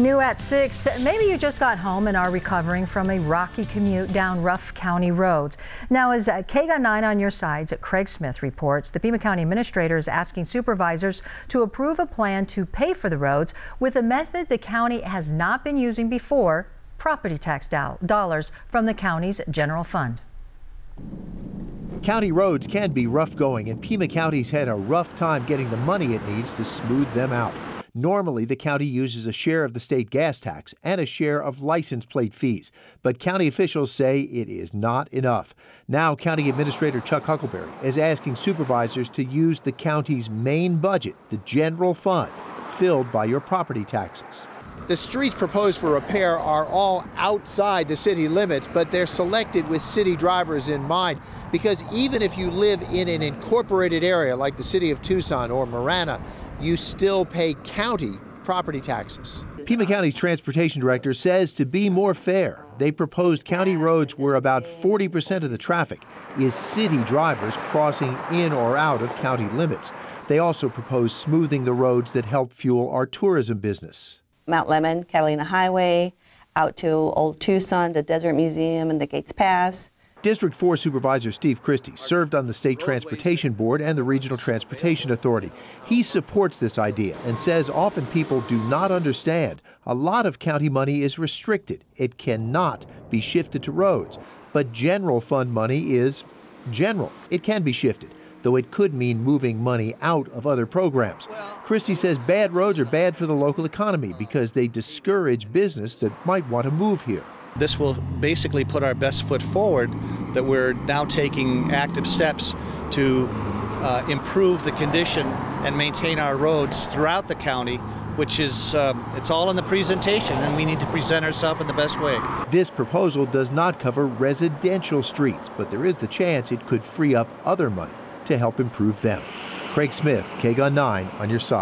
New at 6, maybe you just got home and are recovering from a rocky commute down rough county roads. Now, as KGUN 9 on your sides, Craig Smith reports, the Pima County Administrator is asking supervisors to approve a plan to pay for the roads with a method the county has not been using before, property tax dollars from the county's general fund. County roads can be rough going, and Pima County's had a rough time getting the money it needs to smooth them out. Normally, the county uses a share of the state gas tax and a share of license plate fees, but county officials say it is not enough. Now, County Administrator Chuck Huckelberry is asking supervisors to use the county's main budget, the general fund, filled by your property taxes. The streets proposed for repair are all outside the city limits, but they're selected with city drivers in mind because even if you live in an incorporated area like the city of Tucson or Marana, you still pay county property taxes. Pima County's transportation director says to be more fair, they proposed county roads where about 40% of the traffic is city drivers crossing in or out of county limits. They also proposed smoothing the roads that help fuel our tourism business. Mount Lemmon, Catalina Highway, out to Old Tucson, the Desert Museum, and the Gates Pass. District 4 Supervisor Steve Christy served on the State Transportation Board and the Regional Transportation Authority. He supports this idea and says often people do not understand a lot of county money is restricted. It cannot be shifted to roads. But general fund money is general. It can be shifted, though it could mean moving money out of other programs. Christy says bad roads are bad for the local economy because they discourage business that might want to move here. This will basically put our best foot forward that we're now taking active steps to uh, improve the condition and maintain our roads throughout the county, which is, um, it's all in the presentation, and we need to present ourselves in the best way. This proposal does not cover residential streets, but there is the chance it could free up other money to help improve them. Craig Smith, KGUN 9 on your side.